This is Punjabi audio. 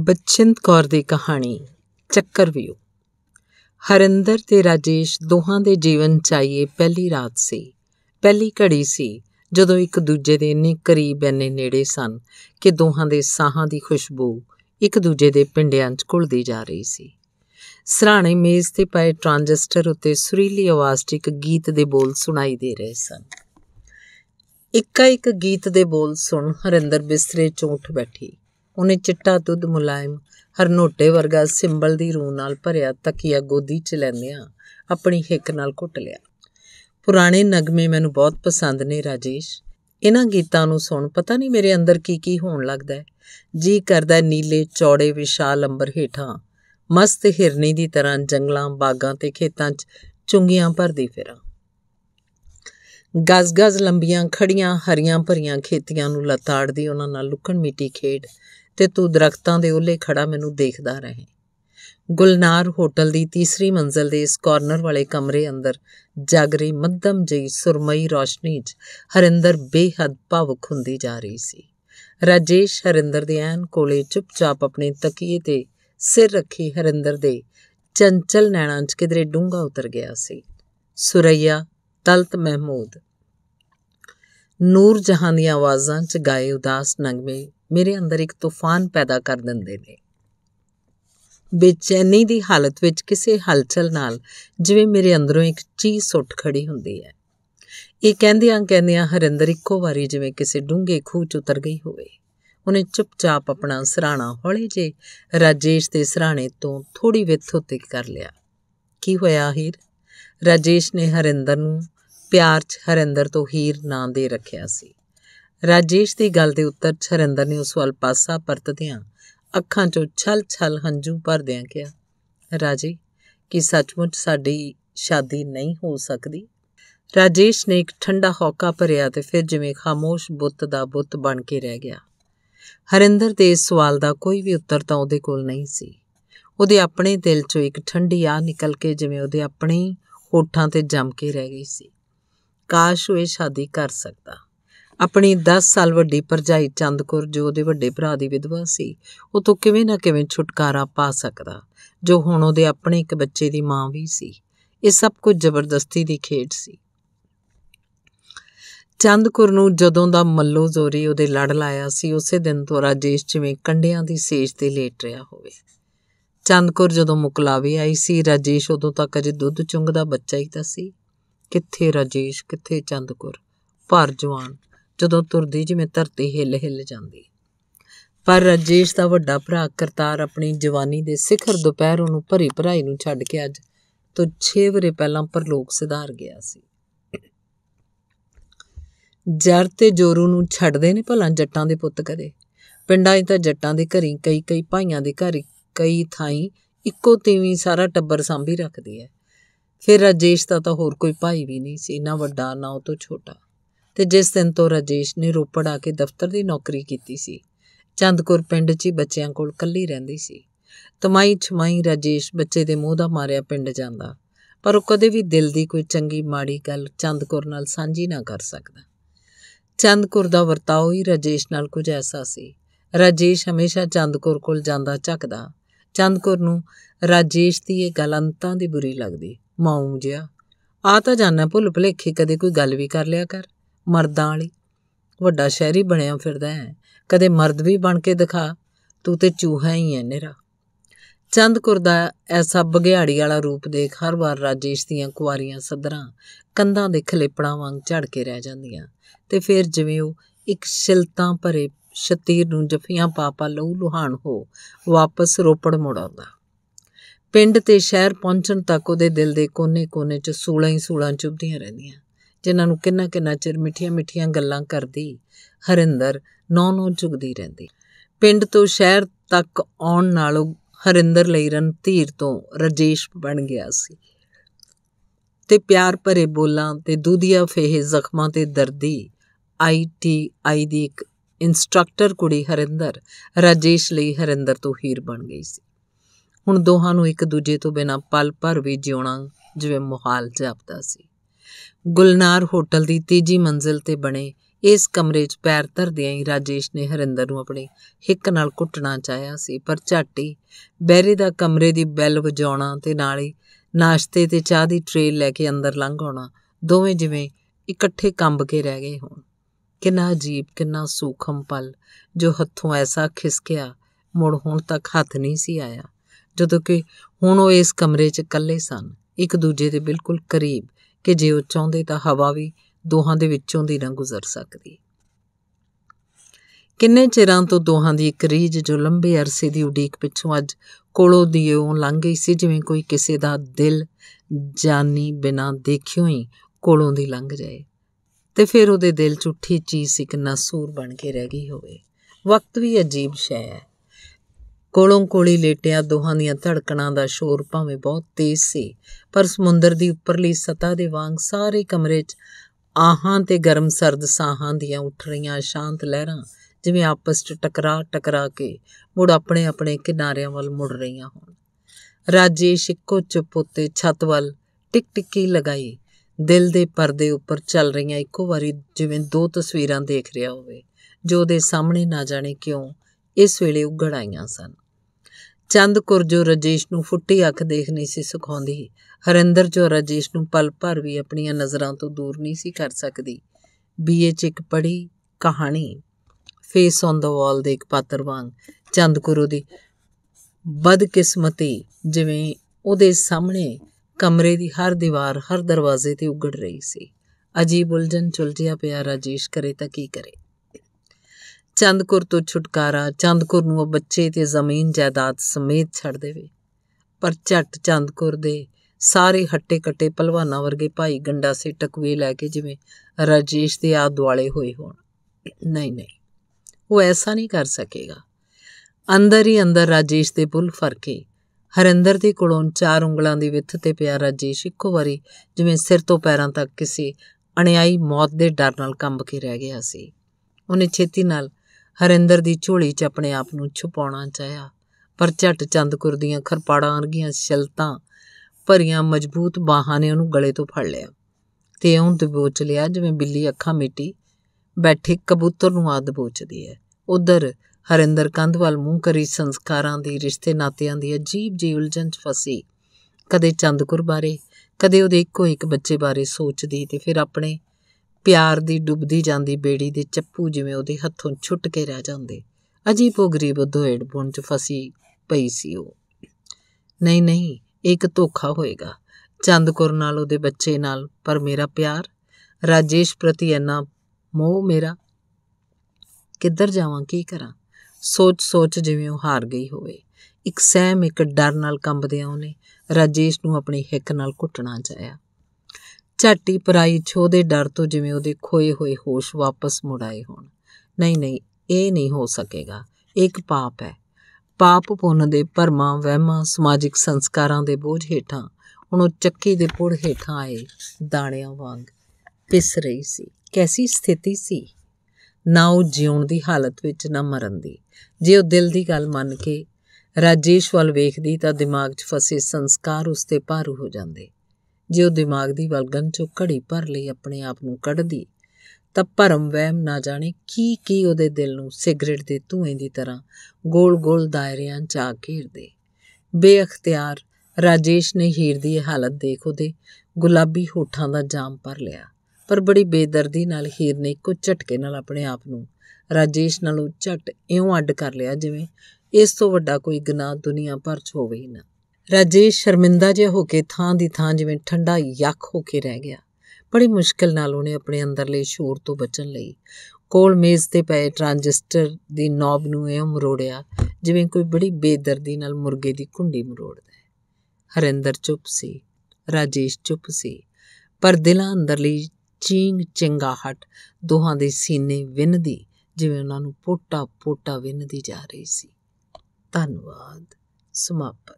ਬਚਿੰਤ ਕੌਰ ਦੀ ਕਹਾਣੀ ਚੱਕਰਵਿਊ ਹਰਿੰਦਰ ਤੇ ਰਾਜੇਸ਼ ਦੋਹਾਂ ਦੇ ਜੀਵਨ ਚ ਆਈਏ ਪਹਿਲੀ ਰਾਤ ਸੀ। ਪਹਿਲੀ ਘੜੀ ਸੀ, ਜਦੋਂ ਇੱਕ ਦੂਜੇ ਦੇ ਇੰਨੇ ਕਰੀਬ, ਇੰਨੇ ਨੇੜੇ ਸਨ ਕਿ ਦੋਹਾਂ ਦੇ ਸਾਹਾਂ ਦੀ ਖੁਸ਼ਬੂ ਇੱਕ ਦੂਜੇ ਦੇ ਪਿੰਡਿਆਂ 'ਚ ਘੁਲਦੀ ਜਾ ਰਹੀ ਸੀ। ਸਰਾਣੇ ਮੇਜ਼ ਤੇ ਪਏ ਟ੍ਰਾਂਜਿਸਟਰ ਉੱਤੇ ਸੁਰੀਲੀ ਆਵਾਜ਼ 'ਚ ਇੱਕ ਗੀਤ ਦੇ ਬੋਲ ਸੁਣਾਈ ਦੇ ਰਹੇ ਸਨ। ਇੱਕਾ ਇੱਕ ਗੀਤ ਦੇ ਬੋਲ ਸੁਣ ਹਰਿੰਦਰ ਬਿਸਤਰੇ 'ਚ ਉੱਠ ਬੈਠੀ। ਉਹਨੇ ਚਿੱਟਾ ਦੁੱਧ ਮੁਲਾਇਮ ਹਰਨੋਟੇ ਵਰਗਾ ਸਿੰਬਲ ਦੀ ਰੂਹ ਨਾਲ ਭਰਿਆ ਤਕੀਆ ਗੋਦੀ 'ਚ ਲੈਂਦਿਆਂ ਆਪਣੀ ਹਿੱਕ ਨਾਲ ਘੁੱਟ ਲਿਆ। ਪੁਰਾਣੇ ਨਗਮੇ ਮੈਨੂੰ ਬਹੁਤ ਪਸੰਦ ਨੇ, ਰਾਜੇਸ਼। ਇਹਨਾਂ ਗੀਤਾਂ ਨੂੰ ਸੁਣ ਪਤਾ ਨਹੀਂ ਮੇਰੇ ਅੰਦਰ ਕੀ ਕੀ ਹੋਣ ਲੱਗਦਾ ਹੈ। ਜੀ ਕਰਦਾ ਨੀਲੇ ਚੌੜੇ ਵਿਸ਼ਾਲ ਅੰਬਰ ਹੇਠਾਂ, ਮਸਤ ਹਿਰਨੀ ਦੀ ਤਰ੍ਹਾਂ ਜੰਗਲਾਂ ਬਾਗਾਂ ਤੇ ਖੇਤਾਂ 'ਚ ਚੁੰਗੀਆਂ ਭਰਦੀ ਫਿਰਾਂ। ਗਜ਼-ਗਜ਼ ਲੰਬੀਆਂ ਖੜੀਆਂ ਹਰੀਆਂ ਭਰੀਆਂ ਖੇਤੀਆਂ ਨੂੰ ਲਤਾੜਦੀ ਉਹਨਾਂ ਨਾਲ ਲੁਕਣ ਮਿੱਟੀ ਖੇਡ ਤੇ ਤੂੰ ਦਰਖਤਾਂ ਦੇ ਉੱਲੇ ਖੜਾ ਮੈਨੂੰ ਦੇਖਦਾ ਰਹੇ। ਗੁਲਨਾਰ ਹੋਟਲ ਦੀ ਤੀਸਰੀ ਮੰਜ਼ਲ ਦੇ ਇਸ ਕਾਰਨਰ ਵਾਲੇ ਕਮਰੇ ਅੰਦਰ ਜਾਗ ਰਹੀ ਮੱਧਮ ਜਿਹੀ ਸੁਰਮਈ ਰੋਸ਼ਨੀ 'ਚ ਹਰਿੰਦਰ ਬੇਹੱਦ ਭਾਵੁਕ ਹੁੰਦੀ ਜਾ ਰਹੀ ਸੀ। ਰਾਜੇਸ਼ ਹਰਿੰਦਰ ਦੇ ਐਨ ਕੋਲੇ ਚੁੱਪਚਾਪ ਆਪਣੇ ਤਕੀਏ ਤੇ ਸਿਰ ਰੱਖੀ ਹਰਿੰਦਰ ਦੇ ਚੰਚਲ ਨੈਣਾਂ 'ਚ ਕਿਧਰੇ ਡੂੰਘਾ ਉਤਰ ਗਿਆ ਸੀ। ਸੁਰਈਆ, ਤਲਤ ਮਹਿਮੂਦ। ਨੂਰ ਜਹਾਂ ਦੀਆਂ ਆਵਾਜ਼ਾਂ 'ਚ ਗਾਏ ਉਦਾਸ ਨਗਮੇ ਮੇਰੇ ਅੰਦਰ ਇੱਕ ਤੂਫਾਨ ਪੈਦਾ ਕਰ ਦਿੰਦੇ ਨੇ। ਬੇਚੈਨੀ ਦੀ ਹਾਲਤ ਵਿੱਚ ਕਿਸੇ ਹਲਚਲ ਨਾਲ ਜਿਵੇਂ ਮੇਰੇ ਅੰਦਰੋਂ ਇੱਕ ਚੀਜ਼ ਉੱਠ ਖੜੀ ਹੁੰਦੀ ਹੈ। ਇਹ ਕਹਿੰਦਿਆਂ ਕਹਿੰਦਿਆਂ ਹਰਿੰਦਰ ਇੱਕੋ ਵਾਰੀ ਜਿਵੇਂ ਕਿਸੇ ਡੂੰਘੇ ਖੂਹ 'ਚ ਉਤਰ ਗਈ ਹੋਵੇ। ਉਹਨੇ ਚੁੱਪਚਾਪ ਆਪਣਾ ਸਰਾਣਾ ਹੌਲੀ ਜੇ ਰਾਜੇਸ਼ ਦੇ ਸਰਾਣੇ ਤੋਂ ਥੋੜੀ ਵਿੱਥ ਉੱਤੇ ਕਰ ਲਿਆ। ਕੀ ਹੋਇਆ ਹੀਰ ਰਾਜੇਸ਼ ਨੇ ਹਰਿੰਦਰ ਨੂੰ ਪਿਆਰ 'ਚ ਹਰਿੰਦਰ ਤੋਂ ਹੀਰ ਨਾਂ ਦੇ ਰੱਖਿਆ ਸੀ। ਰਾਜੇਸ਼ ਦੀ ਗੱਲ ਦੇ ਉੱਤਰ ਛਰਿੰਦਰ ਨੇ ਉਸ ਵੱਲ ਪਾਸਾ ਪਰਤਦਿਆਂ ਅੱਖਾਂ 'ਚੋਂ ਛਲ-ਛਲ ਹੰਝੂ ਭਰਦਿਆਂ ਕਿਹਾ, ਰਾਜੇ, ਕੀ ਸੱਚਮੁੱਚ ਸਾਡੀ ਸ਼ਾਦੀ ਨਹੀਂ ਹੋ ਸਕਦੀ? ਰਾਜੇਸ਼ ਨੇ ਇੱਕ ਠੰਡਾ ਹੌਕਾ ਭਰਿਆ ਤੇ ਫਿਰ ਜਿਵੇਂ ਖਾਮੋਸ਼ ਬੁੱਤ ਦਾ ਬੁੱਤ ਬਣ ਕੇ ਰਹਿ ਗਿਆ। ਹਰਿੰਦਰ ਦੇ ਇਸ ਸਵਾਲ ਦਾ ਕੋਈ ਵੀ ਉੱਤਰ ਤਾਂ ਉਹਦੇ ਕੋਲ ਨਹੀਂ ਸੀ। ਉਹਦੇ ਆਪਣੇ ਦਿਲ 'ਚੋਂ ਇੱਕ ਠੰਡੀ ਆ ਨਿਕਲ ਕੇ ਜਿਵੇਂ ਉਹਦੇ ਆਪਣੇ ਹੋਠਾਂ ਤੇ ਜੰਮ ਕੇ ਰਹਿ ਗਈ ਸੀ। ਕਾਸ਼ ਉਹ ਇਹ ਸ਼ਾਦੀ ਕਰ ਸਕਦਾ। ਆਪਣੀ 10 ਸਾਲ ਵੱਡੀ ਪਰਜਾਈ ਚੰਦਕੁਰ ਜੋ ਉਹਦੇ ਵੱਡੇ ਭਰਾ ਦੀ ਵਿਧਵਾ ਸੀ ਉਹ ਤੋਂ ਕਿਵੇਂ ਨਾ ਕਿਵੇਂ ਛੁਟਕਾਰਾ ਪਾ ਸਕਦਾ, ਜੋ ਹੁਣ ਉਹਦੇ ਆਪਣੇ ਇੱਕ ਬੱਚੇ ਦੀ ਮਾਂ ਵੀ ਸੀ। ਇਹ ਸਭ ਕੁਝ ਜ਼ਬਰਦਸਤੀ ਦੀ ਖੇਡ ਸੀ। ਚੰਦਕੁਰ ਨੂੰ ਜਦੋਂ ਦਾ ਮੱਲੋ ਜ਼ੋਰੀ ਉਹਦੇ ਲੜ ਲਾਇਆ ਸੀ, ਉਸੇ ਦਿਨ ਤੋਂ ਰਾਜੇਸ਼ ਜਿਵੇਂ ਕੰਡਿਆਂ ਦੀ ਸੇਜ ਤੇ ਲੇਟ ਰਿਹਾ ਹੋਵੇ। ਚੰਦਕੁਰ ਜਦੋਂ ਮੁਕਲਾਵੇ ਆਈ ਸੀ, ਰਾਜੇਸ਼ ਉਦੋਂ ਤੱਕ ਅਜੇ ਦੁੱਧ ਚੁੰਗਦਾ ਬੱਚਾ ਹੀ ਤਾਂ ਸੀ। ਕਿੱਥੇ ਰਾਜੇਸ਼, ਕਿੱਥੇ ਚੰਦਕੁਰ ਭਰ ਜਵਾਨ। ਜਦੋਂ ਤੁਰਦੀ ਜਿਵੇਂ ਧਰਤੀ ਹਿੱਲ ਹਿੱਲ ਜਾਂਦੀ। ਪਰ ਰਾਜੇਸ਼ ਦਾ ਵੱਡਾ ਭਰਾ ਕਰਤਾਰ ਆਪਣੀ ਜਵਾਨੀ ਦੇ ਸਿਖਰ ਦੁਪਹਿਰ ਉਹਨੂੰ ਭਰੀ ਭਰਾਈ ਨੂੰ ਛੱਡ ਕੇ ਅੱਜ ਤੋਂ 6 ਵਰੇ ਪਹਿਲਾਂ ਪਰਲੋਕ ਸਿਧਾਰ ਗਿਆ ਸੀ। ਜਰ ਤੇ ਜੋਰੂ ਨੂੰ ਛੱਡਦੇ ਨੇ ਭਲਾ ਜੱਟਾਂ ਦੇ ਪੁੱਤ ਕਦੇ? ਪਿੰਡਾਂ 'ਚ ਤਾਂ ਜੱਟਾਂ ਦੇ ਘਰੀ ਕਈ ਕਈ ਭਾਈਆਂ ਦੇ ਘਰ ਕਈ ਥਾਈਂ ਇੱਕੋ ਤੀਵੀਂ ਸਾਰਾ ਟੱਬਰ ਸਾਂਭੀ ਰੱਖਦੀ ਹੈ। ਫਿਰ ਰਾਜੇਸ਼ ਦਾ ਤਾਂ ਹੋਰ ਕੋਈ ਭਾਈ ਵੀ ਨਹੀਂ ਸੀ, ਨਾ ਵੱਡਾ, ਨਾ ਉਹ ਤੋਂ ਛੋਟਾ। ਤੇ ਜਿਸ ਦਿਨ ਤੋਂ ਰਾਜੇਸ਼ ਨੇ ਰੋਪੜ ਆ ਕੇ ਦਫ਼ਤਰ ਦੀ ਨੌਕਰੀ ਕੀਤੀ ਸੀ, ਚੰਦਕੁਰ ਪਿੰਡ 'ਚ ਹੀ ਬੱਚਿਆਂ ਕੋਲ ਕੱਲੀ ਰਹਿੰਦੀ ਸੀ। ਤਮਾਈ ਛਮਾਈ ਰਾਜੇਸ਼ ਬੱਚੇ ਦੇ ਮੂੰਹ ਦਾ ਮਾਰਿਆ ਪਿੰਡ ਜਾਂਦਾ, ਪਰ ਉਹ ਕਦੇ ਵੀ ਦਿਲ ਦੀ ਕੋਈ ਚੰਗੀ ਮਾੜੀ ਗੱਲ ਚੰਦਕੁਰ ਨਾਲ ਸਾਂਝੀ ਨਾ ਕਰ ਸਕਦਾ। ਚੰਦਕੁਰ ਦਾ ਵਰਤਾਓ ਹੀ ਰਾਜੇਸ਼ ਨਾਲ ਕੁਝ ਐਸਾ ਸੀ। ਰਾਜੇਸ਼ ਹਮੇਸ਼ਾ ਚੰਦਕੁਰ ਕੋਲ ਜਾਂਦਾ ਝੱਕਦਾ। ਚੰਦਕੁਰ ਨੂੰ ਰਾਜੇਸ਼ ਦੀ ਇਹ ਗੱਲ ਅੰਤਾਂ ਦੀ ਬੁਰੀ ਲੱਗਦੀ। ਮਾਉਂ ਜਿਆ ਆ ਤਾਂ ਜਾਣਾ ਭੁੱਲ ਭੁਲੇਖੇ ਕਦੇ ਕੋਈ ਗੱਲ ਵੀ ਕਰ ਲਿਆ ਕਰ। ਮਰਦਾਂ ਵਾਲੀ। ਵੱਡਾ ਸ਼ਹਿਰੀ ਬਣਿਆ ਫਿਰਦਾ ਹੈ। ਕਦੇ ਮਰਦ ਵੀ ਬਣ ਕੇ ਦਿਖਾ, ਤੂੰ ਤੇ ਚੂਹਾ ਹੀ ਹੈ ਨਿਰਾ। ਚੰਦਕੁਰ ਦਾ ਐਸਾ ਬਗਿਆੜੀ ਵਾਲਾ ਰੂਪ ਦੇਖ ਹਰ ਵਾਰ ਰਾਜੇਸ਼ ਦੀਆਂ ਕੁਆਰੀਆਂ ਸਦਰਾਂ, ਕੰਧਾਂ ਦੇ ਖਲੇਪੜਾਂ ਵਾਂਗ ਝੜ ਕੇ ਰਹਿ ਜਾਂਦੀਆਂ। ਤੇ ਫਿਰ ਜਿਵੇਂ ਉਹ ਇੱਕ ਸ਼ਿਲਤਾਂ ਭਰੇ ਸ਼ਤੀਰ ਨੂੰ ਜਫੀਆਂ ਪਾਪਾ ਲਹੂ ਲੁਹਾਨ ਹੋ ਵਾਪਸ ਰੋਪੜ ਮੁੜ ਆਉਂਦਾ। ਪਿੰਡ ਤੇ ਸ਼ਹਿਰ ਪਹੁੰਚਣ ਤੱਕ ਉਹਦੇ ਦਿਲ ਦੇ ਕੋਨੇ-ਕੋਨੇ 'ਚ ਸੂਲਾਂ ਹੀ ਸੂਲਾਂ ਚੁੱਭਦੀਆਂ ਰਹਿੰਦੀਆਂ। ਜਿਨ੍ਹਾਂ ਨੂੰ ਕਿੰਨਾ ਕਿੰਨਾ ਚਿਰ ਮਿੱਠੀਆਂ ਮਿੱਠੀਆਂ ਗੱਲਾਂ ਕਰਦੀ ਹਰਿੰਦਰ ਨੌ ਨੌ ਝੁਕਦੀ ਰਹਿੰਦੀ। ਪਿੰਡ ਤੋਂ ਸ਼ਹਿਰ ਤੱਕ ਆਉਣ ਨਾਲੋਂ ਹਰਿੰਦਰ ਲਈ ਰਣਧੀਰ ਤੋਂ ਰਜੇਸ਼ ਬਣ ਗਿਆ ਸੀ। ਤੇ ਪਿਆਰ ਭਰੇ ਬੋਲਾਂ ਤੇ ਦੁਧੀਆ ਫੇਹੇ ਜ਼ਖਮਾਂ ਤੇ ਦਰਦੀ ਆਈਟੀਆਈ ਦੀ ਇੱਕ ਇਨਸਟ੍ਰਕਟਰ ਕੁੜੀ ਹਰਿੰਦਰ ਰਾਜੇਸ਼ ਲਈ ਹਰਿੰਦਰ ਤੋਂ ਹੀਰ ਬਣ ਗਈ ਸੀ। ਹੁਣ ਦੋਹਾਂ ਨੂੰ ਇੱਕ ਦੂਜੇ ਤੋਂ ਬਿਨਾਂ ਪਲ ਭਰ ਵੀ ਜਿਉਣਾ ਜਿਵੇਂ ਮੁਹਾਲ ਜਾਪਦਾ ਸੀ। ਗੁਲਨਾਰ ਹੋਟਲ ਦੀ ਤੀਜੀ ਮੰਜ਼ਿਲ ਤੇ ਬਣੇ ਇਸ ਕਮਰੇ 'ਚ ਪੈਰ ਧਰਦਿਆਂ ਹੀ ਰਾਜੇਸ਼ ਨੇ ਹਰਿੰਦਰ ਨੂੰ ਆਪਣੀ ਹਿੱਕ ਨਾਲ ਕੁੱਟਣਾ ਚਾਹਿਆ ਸੀ, ਪਰ ਝਾਟੀ ਬਹਿਰੇ ਦਾ ਕਮਰੇ ਦੀ ਬੈਲ ਵਜਾਉਣਾ ਤੇ ਨਾਲ ਹੀ ਨਾਸ਼ਤੇ ਤੇ ਚਾਹ ਦੀ ਟ੍ਰੇ ਲੈ ਕੇ ਅੰਦਰ ਲੰਘ ਆਉਣਾ, ਦੋਵੇਂ ਜਿਵੇਂ ਇਕੱਠੇ ਕੰਬ ਕੇ ਰਹਿ ਗਏ ਹੋਣ। ਕਿੰਨਾ ਅਜੀਬ, ਕਿੰਨਾ ਸੂਖਮ ਪਲ, ਜੋ ਹੱਥੋਂ ਐਸਾ ਖਿਸਕਿਆ, ਮੁੜ ਹੁਣ ਤੱਕ ਹੱਥ ਨਹੀਂ ਸੀ ਆਇਆ, ਜਦੋਂ ਕਿ ਹੁਣ ਉਹ ਇਸ ਕਮਰੇ 'ਚ ਇਕੱਲੇ ਸਨ, ਇੱਕ ਦੂਜੇ ਦੇ ਬਿਲਕੁਲ ਕਰੀਬ। ਕਿ ਜੇ ਉਹ ਚਾਹੁੰਦੇ ਤਾਂ ਹਵਾ ਵੀ ਦੋਹਾਂ ਦੇ ਵਿੱਚੋਂ ਦੀ ਨਾ ਗੁਜ਼ਰ ਸਕਦੀ। ਕਿੰਨੇ ਚਿਰਾਂ ਤੋਂ ਦੋਹਾਂ ਦੀ ਇੱਕ ਰੀਝ ਜੋ ਲੰਬੇ ਅਰਸੇ ਦੀ ਉਡੀਕ ਪਿੱਛੋਂ ਅੱਜ ਕੋਲੋਂ ਦੀ ਉਹ ਲੰਘ ਗਈ ਸੀ, ਜਿਵੇਂ ਕੋਈ ਕਿਸੇ ਦਾ ਦਿਲ ਜਾਨੀ ਬਿਨਾ ਦੇਖਿਓ ਹੀ ਕੋਲੋਂ ਦੀ ਲੰਘ ਜਾਏ। ਤੇ ਫਿਰ ਉਹਦੇ ਦਿਲ 'ਚ ਉੱਠੀ ਚੀਜ਼ ਇੱਕ ਨਸੂਰ ਬਣ ਕੇ ਰਹਿ ਗਈ ਹੋਵੇ। ਵਕਤ ਵੀ ਅਜੀਬ ਸ਼ੈ ਹੈ। ਕੋਲੋਂ ਕੋਲੀ ਲੇਟਿਆਂ ਦੋਹਾਂ ਦੀਆਂ ਧੜਕਣਾਂ ਦਾ ਸ਼ੋਰ ਭਾਵੇਂ ਬਹੁਤ ਤੇਜ਼ ਸੀ, ਪਰ ਸਮੁੰਦਰ ਦੀ ਉੱਪਰਲੀ ਸਤਹ ਦੇ ਵਾਂਗ ਸਾਰੇ ਕਮਰੇ 'ਚ ਆਹਾਂ ਤੇ ਗਰਮ ਸਰਦ ਸਾਹਾਂ ਦੀਆਂ ਉੱਠ ਰਹੀਆਂ ਸ਼ਾਂਤ ਲਹਿਰਾਂ ਜਿਵੇਂ ਆਪਸ 'ਚ ਟਕਰਾ ਟਕਰਾ ਕੇ ਮੁੜ ਆਪਣੇ ਆਪਣੇ ਕਿਨਾਰਿਆਂ ਵੱਲ ਮੁੜ ਰਹੀਆਂ ਹੋਣ। ਰਾਜੇਸ਼ ਇੱਕੋ ਚੁੱਪ ਉੱਤੇ ਛੱਤ ਵੱਲ ਟਿਕ ਟਿੱਕੀ ਲਗਾਈ, ਦਿਲ ਦੇ ਪਰਦੇ ਉੱਪਰ ਚੱਲ ਰਹੀਆਂ ਇੱਕੋ ਵਾਰੀ ਜਿਵੇਂ ਦੋ ਤਸਵੀਰਾਂ ਦੇਖ ਰਿਹਾ ਹੋਵੇ, ਜੋ ਉਹਦੇ ਸਾਹਮਣੇ ਨਾ ਜਾਣੇ ਕਿਉਂ ਇਸ ਵੇਲੇ ਉਗੜ ਆਈਆਂ ਸਨ। ਚੰਦ ਕੁਰ ਜੋ ਰਜੇਸ਼ ਨੂੰ ਫੁੱਟੀ ਅੱਖ ਦੇਖ ਨਹੀਂ ਸੀ ਸਿਖਾਉਂਦੀ, ਹਰਿੰਦਰ ਜੋ ਰਜੇਸ਼ ਨੂੰ ਪਲ ਭਰ ਵੀ ਆਪਣੀਆਂ ਨਜ਼ਰਾਂ ਤੋਂ ਦੂਰ ਨਹੀਂ ਸੀ ਕਰ ਸਕਦੀ। ਬੀਏ ਚ ਇੱਕ ਪੜੀ ਕਹਾਣੀ ਫੇਸ ਔਨ ਦਾ ਵਾਲ ਦੇ ਇੱਕ ਪਾਤਰ ਵਾਂਗ, ਚੰਦ ਕੁਰ ਉਹਦੀ ਬਦਕਿਸਮਤੀ ਜਿਵੇਂ ਉਹਦੇ ਸਾਹਮਣੇ ਕਮਰੇ ਦੀ ਹਰ ਦੀਵਾਰ, ਹਰ ਦਰਵਾਜ਼ੇ ਤੇ ਉਗੜ ਰਹੀ ਸੀ। ਅਜੀਬ ਉਲਝਣ ਚੁਲਝਿਆ ਪਿਆ ਰਾਜੇਸ਼, ਕਰੇ ਤਾਂ ਕੀ ਕਰੇ? ਚੰਦਕੁਰ ਤੋਂ ਛੁਟਕਾਰਾ, ਚੰਦਕੁਰ ਨੂੰ ਉਹ ਬੱਚੇ ਤੇ ਜ਼ਮੀਨ ਜਾਇਦਾਦ ਸਮੇਤ ਛੱਡ ਦੇਵੇ। ਪਰ ਝੱਟ ਚੰਦਕੁਰ ਦੇ ਸਾਰੇ ਹੱਟੇ ਕੱਟੇ ਪਹਿਲਵਾਨਾਂ ਵਰਗੇ ਭਾਈ ਗੰਡਾ ਸੇ ਟਕਵੇ ਲੈ ਕੇ ਜਿਵੇਂ ਰਾਜੇਸ਼ ਦੇ ਆ ਦੁਆਲੇ ਹੋਏ ਹੋਣ। ਨਹੀਂ ਨਹੀਂ, ਉਹ ਐਸਾ ਨਹੀਂ ਕਰ ਸਕੇਗਾ। ਅੰਦਰ ਹੀ ਅੰਦਰ ਰਾਜੇਸ਼ ਦੇ ਬੁੱਲ ਫਰਕੇ। ਹਰਿੰਦਰ ਦੇ ਕੋਲੋਂ ਚਾਰ ਉਂਗਲਾਂ ਦੀ ਵਿੱਥ ਤੇ ਪਿਆ ਰਾਜੇਸ਼ ਇੱਕੋ ਵਾਰੀ ਜਿਵੇਂ ਸਿਰ ਤੋਂ ਪੈਰਾਂ ਤੱਕ ਕਿਸੇ ਅਣਿਆਈ ਮੌਤ ਦੇ ਡਰ ਨਾਲ ਕੰਬ ਕੇ ਰਹਿ ਗਿਆ ਸੀ। ਉਹਨੇ ਛੇਤੀ ਨਾਲ ਹਰਿੰਦਰ ਦੀ ਝੋਲੀ 'ਚ ਆਪਣੇ ਆਪ ਨੂੰ ਛੁਪਾਉਣਾ ਚਾਹਿਆ। ਪਰ ਝਟ ਚੰਦਕੁਰ ਦੀਆਂ ਖਰਪਾੜਾਂ ਵਰਗੀਆਂ ਛਲਤਾਂ ਭਰੀਆਂ ਮਜ਼ਬੂਤ ਬਾਹਾਂ ਨੇ ਉਹਨੂੰ ਗਲੇ ਤੋਂ ਫੜ ਲਿਆ ਤੇ ਉਹਨੂੰ ਦਬੋਚ ਲਿਆ ਜਿਵੇਂ ਬਿੱਲੀ ਅੱਖਾਂ ਮਿੱਟੀ ਬੈਠੇ ਕਬੂਤਰ ਨੂੰ ਆਦ ਬੋਚਦੀ ਹੈ। ਉਧਰ ਹਰਿੰਦਰ ਕੰਧ ਵੱਲ ਮੂੰਹ ਕਰੀ ਸੰਸਕਾਰਾਂ ਦੀ, ਰਿਸ਼ਤੇ ਨਾਤਿਆਂ ਦੀ, ਅਜੀਬ ਜਿਹੀ ਉਲਝਣ 'ਚ ਫਸੀ। ਕਦੇ ਚੰਦਕੁਰ ਬਾਰੇ, ਕਦੇ ਉਹਦੇ ਇੱਕੋ ਇੱਕ ਬੱਚੇ ਬਾਰੇ ਸੋਚਦੀ ਤੇ ਫਿਰ ਆਪਣੇ ਪਿਆਰ ਦੀ ਡੁੱਬਦੀ ਜਾਂਦੀ ਬੇੜੀ ਦੇ ਚੱਪੂ ਜਿਵੇਂ ਉਹਦੇ ਹੱਥੋਂ ਛੁੱਟ ਕੇ ਰਹਿ ਜਾਂਦੇ। ਅਜੀਬ ਉਹ ਗਰੀਬ ਦੋਹੇੜ ਬੁਣ 'ਚ ਫਸੀ ਪਈ ਸੀ ਉਹ। ਨਹੀਂ ਨਹੀਂ ਇੱਕ ਧੋਖਾ ਹੋਏਗਾ। ਚੰਦਕੁਰ ਨਾਲ ਉਹਦੇ ਬੱਚੇ ਨਾਲ, ਪਰ ਮੇਰਾ ਪਿਆਰ? ਰਾਜੇਸ਼ ਪ੍ਰਤੀ ਇੰਨਾ ਮੋਹ ਮੇਰਾ? ਕਿੱਧਰ ਜਾਵਾਂ, ਕੀ ਕਰਾਂ? ਸੋਚ ਸੋਚ ਜਿਵੇਂ ਉਹ ਹਾਰ ਗਈ ਹੋਵੇ। ਇੱਕ ਸਹਿਮ, ਇੱਕ ਡਰ ਨਾਲ ਕੰਬਦਿਆਂ ਉਹਨੇ ਰਾਜੇਸ਼ ਨੂੰ ਆਪਣੀ ਹਿੱਕ ਨਾਲ ਘੁੱਟਣਾ ਚਾਹਿਆ। ਝਾਟੀ ਪਰਾਈ ਛੋਹ ਦੇ ਡਰ ਤੋਂ ਜਿਵੇਂ ਉਹਦੇ ਖੋਏ ਹੋਏ ਹੋਸ਼ ਵਾਪਸ ਮੁੜ ਆਏ ਹੋਣ। ਨਹੀਂ ਨਹੀਂ, ਇਹ ਨਹੀਂ ਹੋ ਸਕੇਗਾ। ਇੱਕ ਪਾਪ ਹੈ। ਪਾਪ ਪੁੰਨ ਦੇ ਭਰਮਾਂ, ਵਹਿਮਾਂ, ਸਮਾਜਿਕ ਸੰਸਕਾਰਾਂ ਦੇ ਬੋਝ ਹੇਠਾਂ, ਹੁਣ ਉਹ ਚੱਕੀ ਦੇ ਪੁੜ ਹੇਠਾਂ ਆਏ ਦਾਣਿਆਂ ਵਾਂਗ ਪਿਸ ਰਹੀ ਸੀ। ਕੈਸੀ ਸਥਿਤੀ ਸੀ? ਨਾ ਉਹ ਜਿਉਣ ਦੀ ਹਾਲਤ ਵਿੱਚ, ਨਾ ਮਰਨ ਦੀ। ਜੇ ਉਹ ਦਿਲ ਦੀ ਗੱਲ ਮੰਨ ਕੇ ਰਾਜੇਸ਼ ਵੱਲ ਵੇਖਦੀ ਤਾਂ ਦਿਮਾਗ 'ਚ ਫਸੇ ਸੰਸਕਾਰ ਉਸ ਤੇ ਭਾਰੂ ਹੋ ਜਾਂਦੇ। ਜੇ ਉਹ ਦਿਮਾਗ ਦੀ ਵਲਗਨ ਚੋਂ ਘੜੀ ਭਰ ਲਈ ਆਪਣੇ ਆਪ ਨੂੰ ਕੱਢਦੀ, ਤਾਂ ਭਰਮ ਵਹਿਮ ਨਾ ਜਾਣੇ ਕੀ ਕੀ ਉਹਦੇ ਦਿਲ ਨੂੰ ਸਿਗਰਟ ਦੇ ਧੂਏ ਦੀ ਤਰ੍ਹਾਂ ਗੋਲ-ਗੋਲ ਦਾਇਰਿਆਂ 'ਚ ਆ ਘੇਰਦੇ। ਬੇਅਖਤਿਆਰ ਰਾਜੇਸ਼ ਨੇ ਹੀਰ ਦੀ ਹਾਲਤ ਦੇਖ ਉਹਦੇ ਗੁਲਾਬੀ ਹੋਠਾਂ ਦਾ ਜਾਮ ਭਰ ਲਿਆ, ਪਰ ਬੜੀ ਬੇਦਰਦੀ ਨਾਲ ਹੀਰ ਨੇ ਇੱਕੋ ਝਟਕੇ ਨਾਲ ਆਪਣੇ ਆਪ ਨੂੰ ਰਾਜੇਸ਼ ਨਾਲੋਂ ਝਟ ਇਉਂ ਅੱਡ ਕਰ ਲਿਆ ਜਿਵੇਂ ਇਸ ਤੋਂ ਵੱਡਾ ਕੋਈ ਗੁਨਾਹ ਦੁਨੀਆ ਭਰ 'ਚ ਹੋਵੇ ਹੀ ਨਾ। ਰਾਜੇਸ਼ ਸ਼ਰਮਿੰਦਾ ਜਿਹਾ ਹੋ ਕੇ ਥਾਂ ਦੀ ਥਾਂ ਜਿਵੇਂ ਠੰਡਾ ਯੱਖ ਹੋ ਕੇ ਰਹਿ ਗਿਆ। ਬੜੀ ਮੁਸ਼ਕਲ ਨਾਲ ਉਹਨੇ ਆਪਣੇ ਅੰਦਰਲੇ ਸ਼ੋਰ ਤੋਂ ਬਚਣ ਲਈ। ਕੋਲ ਮੇਜ਼ ਤੇ ਪਏ ਟ੍ਰਾਂਜਿਸਟਰ ਦੀ ਨੌਬ ਨੂੰ ਇਹ ਮਰੋੜਿਆ ਜਿਵੇਂ ਕੋਈ ਬੜੀ ਬੇਦਰਦੀ ਨਾਲ ਮੁਰਗੇ ਦੀ ਕੁੰਡੀ ਮਰੋੜਦਾ ਹੈ। ਹਰਿੰਦਰ ਚੁੱਪ ਸੀ, ਰਾਜੇਸ਼ ਚੁੱਪ ਸੀ, ਪਰ ਦਿਲਾਂ ਅੰਦਰਲੀ ਚਿੰਗ ਚਿੰਗਾਹਟ ਦੋਹਾਂ ਦੇ ਸੀਨੇ ਵਿੰਨਦੀ ਜਿਵੇਂ ਉਹਨਾਂ ਨੂੰ ਪੋਟਾ ਪੋਟਾ ਵਿੰਨਦੀ ਜਾ ਰਹੀ ਸੀ। ਧੰਨਵਾਦ, ਸਮਾਪਤ।